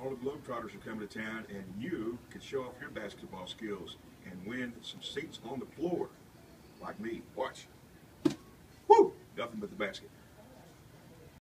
Harlem Globetrotters are coming to town, and you can show off your basketball skills and win some seats on the floor, like me. Watch. Woo! Nothing but the basket.